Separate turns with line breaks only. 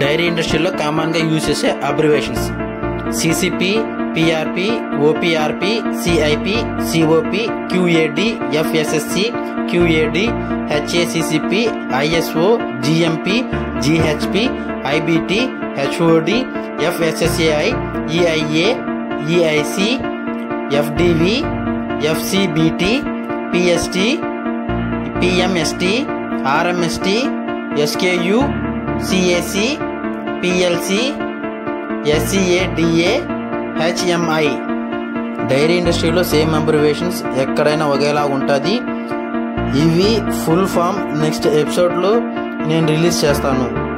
Dairy ఇండస్ట్రీలో కామన్గా use చేసే abbreviations CCP PRP OPRP CIP COP QAD FSSC QAD HACCP ISO GMP GHP IBT HOD FSSAI EIA EIC FDV FCBT PST PMST RMST SKU CAC PLC SCADA HMI dairy ఇండస్ట్రీలో same abbreviations ఎక్కడైనా ఒకేలా ఉంటుంది. ఇవి full form next ఎపిసోడ్లో నేను release చేస్తాను.